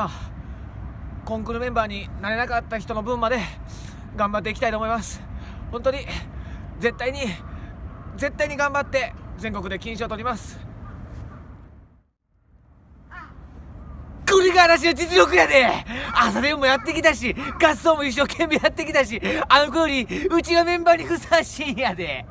まあコンクールメンバーになれなかった人の分まで頑張っていきたいと思います。本当に絶対に絶対に頑張って全国で金賞を取ります。これが私の実力やで。朝練もやってきたし合奏も一生懸命やってきたしあの子よりうちのメンバーにふさわしいんやで。